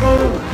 Oh.